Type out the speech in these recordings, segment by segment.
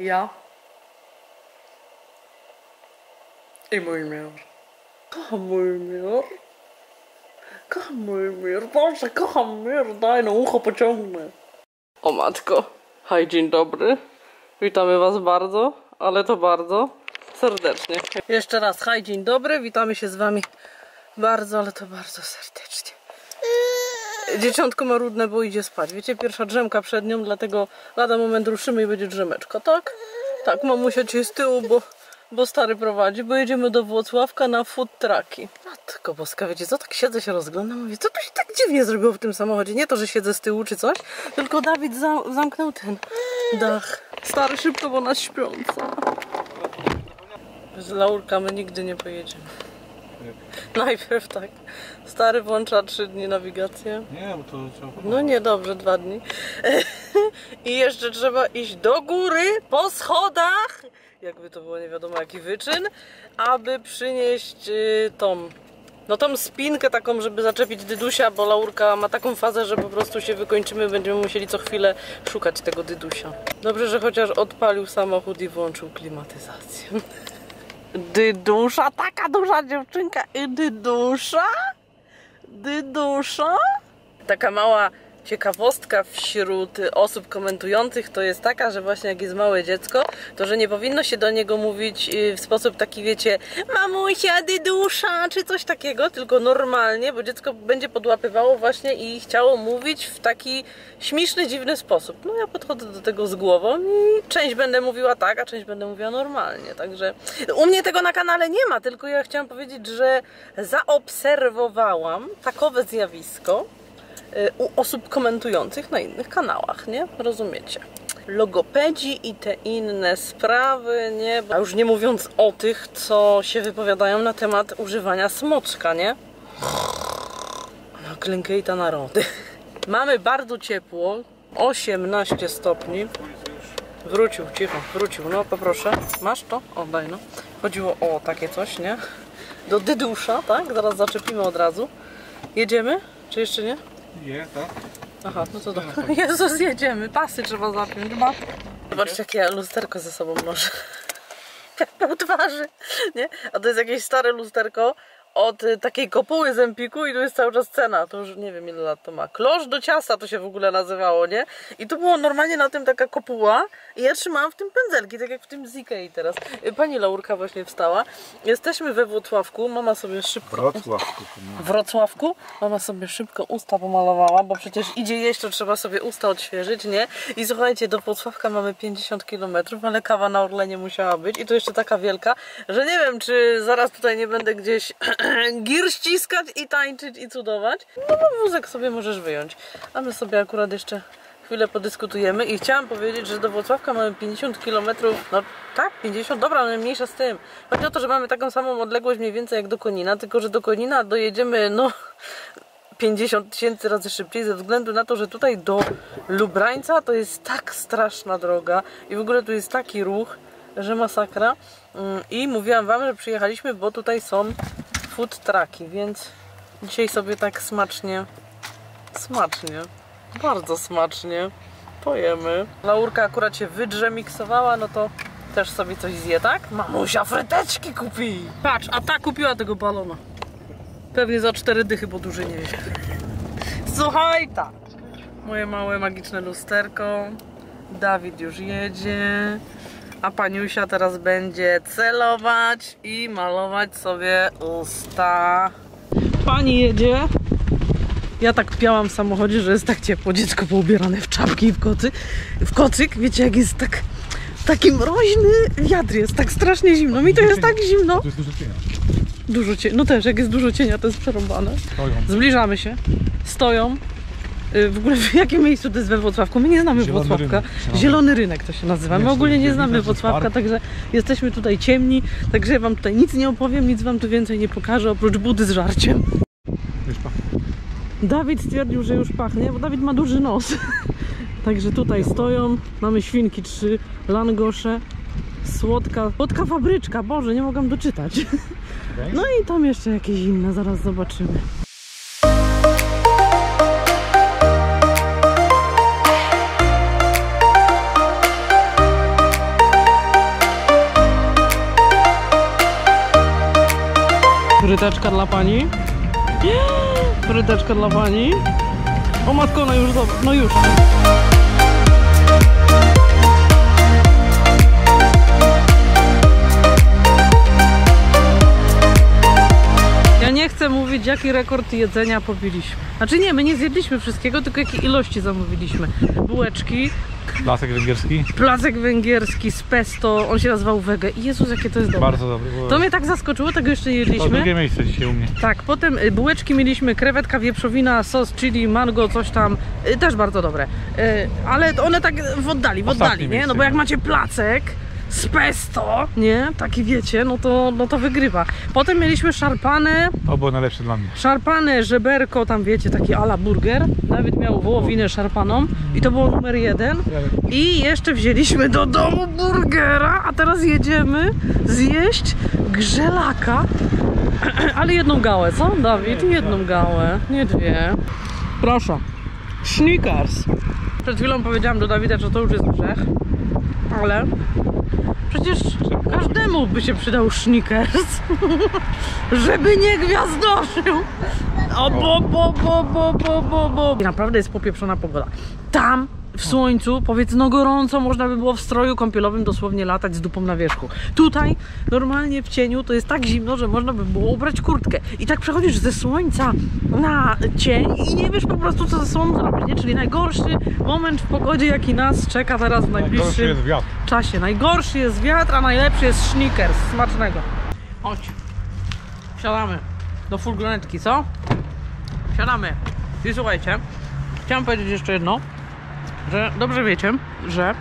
Ja i mój miór. Kocham mój miór. Kocham mój miór. Boże, kocham miór. Daj no ucho pociągnę. O matko. Hej, dzień dobry. Witamy was bardzo, ale to bardzo serdecznie. Jeszcze raz, hej, dzień dobry. Witamy się z wami bardzo, ale to bardzo serdecznie. Dzieciątko ma rudne, bo idzie spać. Wiecie, pierwsza drzemka przed nią, dlatego lada moment ruszymy i będzie drzemeczka, tak? Tak, mamusia cię z tyłu, bo, bo stary prowadzi, bo jedziemy do Włocławka na food trucki. Matko boska, wiecie co, tak siedzę, się rozglądam, mówię, co tu się tak dziwnie zrobiło w tym samochodzie? Nie to, że siedzę z tyłu czy coś, tylko Dawid za, zamknął ten dach. Stary szybko, bo nas śpiąca. Z Laurka my nigdy nie pojedziemy. Najpierw tak. Stary włącza trzy dni nawigację. Nie, bo to trzeba No nie, dobrze, dwa dni. I jeszcze trzeba iść do góry, po schodach, jakby to było nie wiadomo jaki wyczyn, aby przynieść y, tą, no tą spinkę taką, żeby zaczepić dydusia, bo Laurka ma taką fazę, że po prostu się wykończymy, będziemy musieli co chwilę szukać tego dydusia. Dobrze, że chociaż odpalił samochód i włączył klimatyzację. Dydusza, taka duża dziewczynka i dydusza? Dydusza? Taka mała ciekawostka wśród osób komentujących to jest taka, że właśnie jak jest małe dziecko, to że nie powinno się do niego mówić y, w sposób taki, wiecie, mamusia, dydusza, czy coś takiego, tylko normalnie, bo dziecko będzie podłapywało właśnie i chciało mówić w taki śmieszny, dziwny sposób. No ja podchodzę do tego z głową i część będę mówiła tak, a część będę mówiła normalnie, także u mnie tego na kanale nie ma, tylko ja chciałam powiedzieć, że zaobserwowałam takowe zjawisko, u osób komentujących na innych kanałach, nie? Rozumiecie? Logopedzi i te inne sprawy, nie? A już nie mówiąc o tych, co się wypowiadają na temat używania smoczka, nie? No, klękejta narody. Mamy bardzo ciepło, 18 stopni. Wrócił, cicho, wrócił, no poproszę. Masz to? O, daj no. Chodziło o takie coś, nie? Do dydusza, tak? Zaraz zaczepimy od razu. Jedziemy? Czy jeszcze nie? Je, tak? Aha, no to dobra. Jezus, jedziemy. Pasy trzeba zapiąć, ma. Zobaczcie, jakie ja lusterko ze sobą noszę. Pół twarzy, nie? A to jest jakieś stare lusterko od takiej kopuły z Empiku i tu jest cały czas cena. To już nie wiem ile lat to ma. Klosz do ciasta to się w ogóle nazywało, nie? I tu było normalnie na tym taka kopuła i ja trzymałam w tym pędzelki, tak jak w tym Zikei teraz. Y, Pani Laurka właśnie wstała. Jesteśmy we Włocławku. Mama sobie szybko... Wrocław. W Wrocławku mama sobie szybko usta pomalowała, bo przecież idzie jeść, to trzeba sobie usta odświeżyć, nie? I słuchajcie, do Wrocławka mamy 50 km, ale kawa na Orlenie musiała być i to jeszcze taka wielka, że nie wiem, czy zaraz tutaj nie będę gdzieś gir ściskać i tańczyć i cudować. No bo wózek sobie możesz wyjąć. A my sobie akurat jeszcze chwilę podyskutujemy i chciałam powiedzieć, że do Wrocławka mamy 50 km, no tak, 50, dobra, ale mniejsza z tym. Chodzi o to, że mamy taką samą odległość mniej więcej jak do Konina, tylko że do Konina dojedziemy, no 50 tysięcy razy szybciej ze względu na to, że tutaj do Lubrańca to jest tak straszna droga i w ogóle tu jest taki ruch, że masakra. Mm, I mówiłam wam, że przyjechaliśmy, bo tutaj są food trucki, więc dzisiaj sobie tak smacznie, smacznie, bardzo smacznie pojemy. Laurka akurat się wydrzemiksowała, no to też sobie coś zje, tak? Mamusia fryteczki kupi! Patrz, a ta kupiła tego balona. Pewnie za cztery dychy, bo duży nie jest. Słuchaj, tak. Moje małe magiczne lusterko. Dawid już jedzie. A paniusia teraz będzie celować i malować sobie usta. Pani jedzie. Ja tak piałam w samochodzie, że jest tak ciepło. Dziecko poubierane w czapki i w kocyk. W kocyk, wiecie jak jest tak... Taki mroźny wiatr jest, tak strasznie zimno. Mi to jest tak zimno. Dużo cienia. No też, jak jest dużo cienia, to jest przerąbane. Stoją. Zbliżamy się. Stoją. Y, W ogóle w jakim miejscu to jest we Wrocławku? My nie znamy Zielony Wrocławka. rynek nazywa. Zielony rynek to się nazywa. My ogólnie nie znamy park. także jesteśmy tutaj ciemni. Także ja wam tutaj nic nie opowiem, nic wam tu więcej nie pokażę, oprócz budy z żarciem. Już pachnie. Dawid stwierdził, że już pachnie, bo Dawid ma duży nos. Także tutaj stoją, mamy świnki trzy, langosze, słodka, słodka fabryczka, Boże, nie mogłam doczytać. No i tam jeszcze jakieś inne, zaraz zobaczymy. Fryteczka dla pani. Fryteczka dla pani. O matko, no już dobra, no już. Ja nie chcę mówić, jaki rekord jedzenia pobiliśmy. Znaczy nie, my nie zjedliśmy wszystkiego, tylko jakie ilości zamówiliśmy. Bułeczki, Lasek węgierski. placek węgierski z pesto, on się nazywał wege. Jezus, jakie to jest dobre. Bardzo dobry. To mnie tak zaskoczyło, tego jeszcze nie To jedliśmy. drugie miejsce dzisiaj u mnie. Tak, potem y, bułeczki mieliśmy, krewetka wieprzowina, sos chili, mango, coś tam, y, też bardzo dobre. Y, Ale one tak w oddali, w Ostatnie oddali, nie? miejsce. No bo jak macie placek z pesto, nie? Taki wiecie, no to, no to wygrywa. Potem mieliśmy szarpane, To było najlepsze dla mnie. szarpane żeberko, tam wiecie, taki ala burger. Nawet miał wołowinę szarpaną i to było numer jeden. I jeszcze wzięliśmy do domu burgera, a teraz jedziemy zjeść grzelaka. Ale jedną gałę, co Dawid? Jedną gałę, nie dwie. Proszę. Snickers. Przed chwilą powiedziałam do Dawida, że to już jest grzech, ale przecież każdemu by się przydał Snickers, żeby nie gwiazdoszył. O, bo, bo, bo, bo, bo, bo, bo. Naprawdę jest popieprzona pogoda. Tam w słońcu, powiedz no gorąco, można by było w stroju kąpielowym dosłownie latać z dupą na wierzchu. Tutaj normalnie w cieniu to jest tak zimno, że można by było ubrać kurtkę. I tak przechodzisz ze słońca na cień i nie wiesz po prostu co ze sobą zrobić, nie? Czyli najgorszy moment w pogodzie, jaki nas czeka teraz w Najgorszy najbliższym jest wiatr. czasie. Najgorszy jest wiatr, a najlepszy jest Snickers. Smacznego. Chodź. Wsiadamy do furgonetki, co? Wsiadamy. I słuchajcie, chciałam powiedzieć jeszcze jedno, że dobrze wiecie, że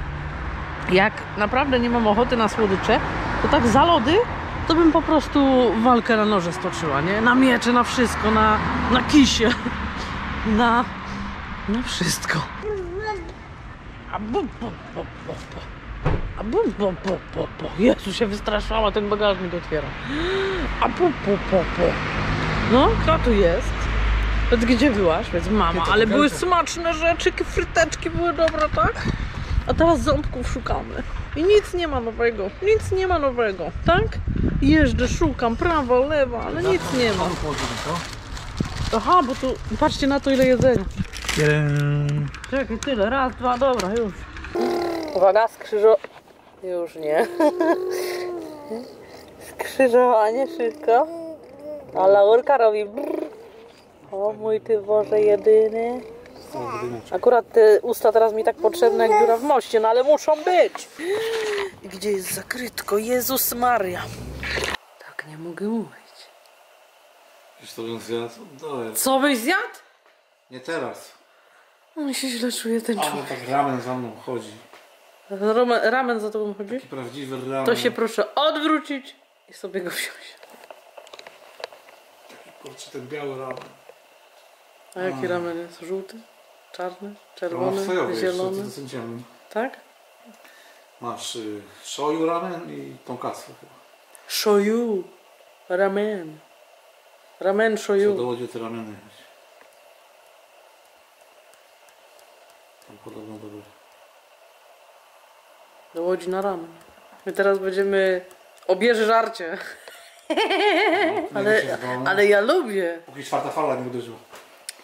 jak naprawdę nie mam ochoty na słodycze, to tak za lody, to bym po prostu walkę na noże stoczyła, nie? Na miecze, na wszystko, na, na kisie, na, na wszystko. A bu, bu, bu, bu, bu. A bu, bu, bu, bu. Jezu, się wystraszała, ten bagażnik otwiera. A bu, bu, bu, bu. No, kto tu jest? Powiedz, gdzie byłaś? Powiedz, mama, ale były smaczne rzeczy, fryteczki były dobre, tak? A teraz ząbków szukamy. I nic nie ma nowego, nic nie ma nowego, tak? Jeżdżę, szukam, prawa, lewa, ale nic nie ma. Aha, bo tu, patrzcie na to ile jedzenia. Jeden. Czekaj, tyle, raz, dwa, dobra, już. Uwaga, skrzyżo... Już nie. Skrzyżowanie szybko. A Laurka robi brrr. O mój ty Boże jedyny. Akurat te usta teraz mi tak potrzebne jak dziura w moście, no ale muszą być. I Gdzie jest zakrytko? Jezus Maria. Tak nie mogę mówić. Wiesz to bym zjadł? Co byś zjadł? Nie teraz. On się źle czuje ten A człowiek. no tak ramen za mną chodzi. Ramen, ramen za tobą chodzi? Taki prawdziwy ramen. To się proszę odwrócić i sobie go wziąć. Kurczę, ten biały ramen. A jaki ramen jest? Żółty? Czarny? No, Czerwony? sojowy jeszcze, zielony? to sędziemy. Tak? Masz y, shoyu ramen i tonkatsu chyba. Shoyu. Ramen. Ramen Co shoyu. dowodził te rameny. Tam podobno dobre. Do Łodzi na ramen. My teraz będziemy... Obierze żarcie. Ale, ale ja lubię. Póki czwarta fala nie uderzyła.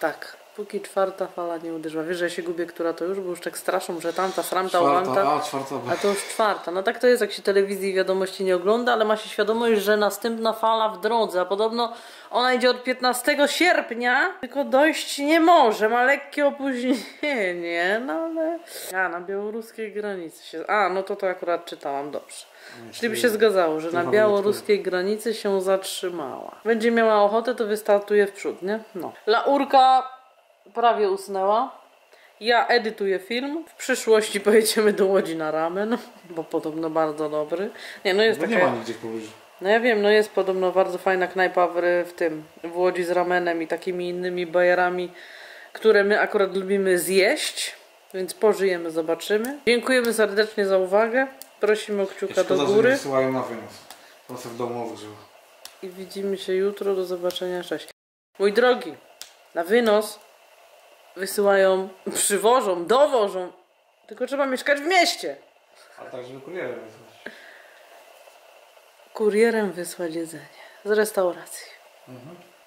Tak. Póki czwarta fala nie uderzyła. Wiesz, że ja się gubię, która to już, bo już tak straszą, że tamta, sramta. Czwarta, a czwarta. A to już czwarta. No tak to jest, jak się telewizji wiadomości nie ogląda, ale ma się świadomość, że następna fala w drodze. A podobno ona idzie od 15 sierpnia, tylko dojść nie może. Ma lekkie opóźnienie, no ale... A, na białoruskiej granicy się... A, no to to akurat czytałam dobrze. Czyli by się zgadzało, że na białoruskiej granicy się zatrzymała. Będzie miała ochotę, to wystartuje w przód, nie? No. Laurka prawie usnęła. Ja edytuję film. W przyszłości pojedziemy do Łodzi na ramen, bo podobno bardzo dobry. Nie, no jest nie taka... ma nigdzie w. No ja wiem, no jest podobno bardzo fajna knajpa w, w tym, w Łodzi z ramenem i takimi innymi bajerami, które my akurat lubimy zjeść. Więc pożyjemy, zobaczymy. Dziękujemy serdecznie za uwagę. Prosimy o kciuka Szkoda, do że nie góry. wysyłają na wynos. To sobie w domu odgrzewa. I widzimy się jutro. Do zobaczenia. Cześć. Mój drogi, na wynos wysyłają, przywożą, dowożą. Tylko trzeba mieszkać w mieście. Ale tak, żeby kurierem wysłać. Kurierem wysłać jedzenie z restauracji.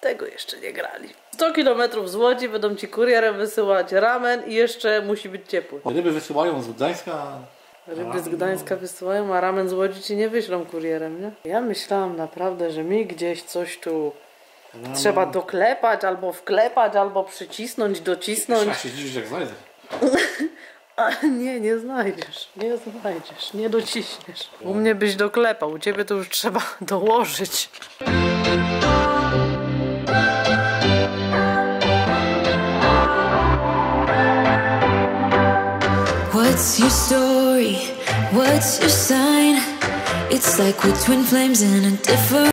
Tego jeszcze nie grali. 100 km z Łodzi będą ci kurierem wysyłać ramen i jeszcze musi być ciepły. Ryby wysyłają z Gdańska. Ryby z Gdańska wysyłają, a ramen z Łodzi ci nie wyślą kurierem, nie? Ja myślałam naprawdę, że mi gdzieś coś tu trzeba doklepać, albo wklepać, albo przycisnąć, docisnąć. Trzeba się dziwić jak znajdę. A nie, nie znajdziesz, nie znajdziesz, nie dociśniesz. U mnie byś doklepał, u ciebie to już trzeba dołożyć. What's your story? What's your sign? It's like we're twin flames in a different